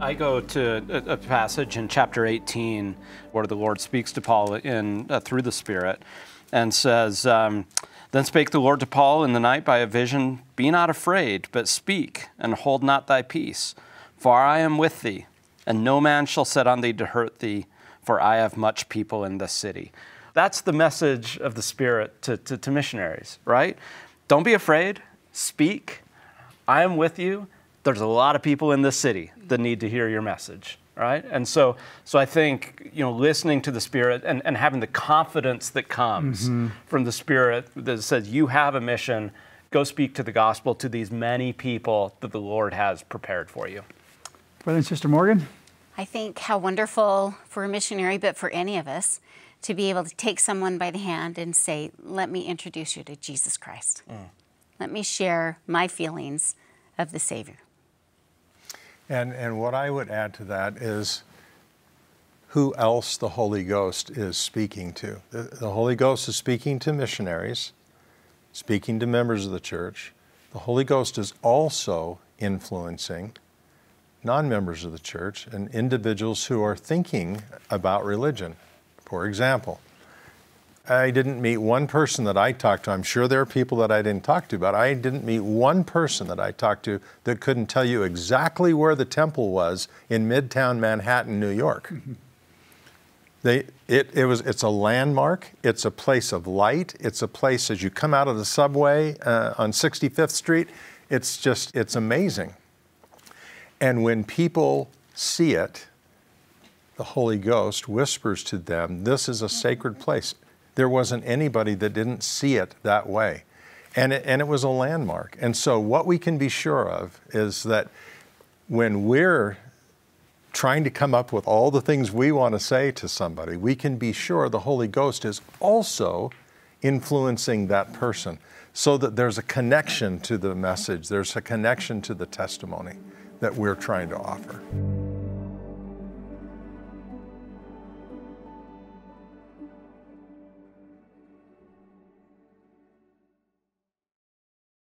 I go to a, passage in chapter 18 where the Lord speaks to Paul in uh, through the Spirit and says, um, Then spake the Lord to Paul in the night by a vision, Be not afraid, but speak, and hold not thy peace, for I am with thee, and no man shall set on thee to hurt thee, for I have much people in this city. That's the message of the Spirit to, to, to missionaries, right? Don't be afraid, speak, I am with you. There's a lot of people in this city that need to hear your message right? And so so i think you know listening to the spirit and, and having the confidence that comes mm-hmm. from the spirit that says you have a mission. Go speak to the gospel to these many people that the lord has prepared for you. Brother and sister morgan? I think how wonderful for a missionary but for any of us to be able to take someone by the hand and say let me introduce you to jesus christ. Mm. let me share my feelings of the savior and, and what I would add to that is who else the Holy Ghost is speaking to. The, the Holy Ghost is speaking to missionaries, speaking to members of the church. The Holy Ghost is also influencing non members of the church and individuals who are thinking about religion. For example, I didn't meet one person that I talked to. I'm sure there are people that I didn't talk to, but I didn't meet one person that I talked to that couldn't tell you exactly where the temple was in Midtown Manhattan, New York. They, it, it was, it's a landmark. It's a place of light. It's a place as you come out of the subway uh, on 65th Street. It's just, it's amazing. And when people see it, the Holy Ghost whispers to them, This is a sacred place there wasn't anybody that didn't see it that way. And it, and it was a landmark. And so, what we can be sure of is that when we're trying to come up with all the things we want to say to somebody, we can be sure the Holy Ghost is also influencing that person so that there's a connection to the message, there's a connection to the testimony that we're trying to offer.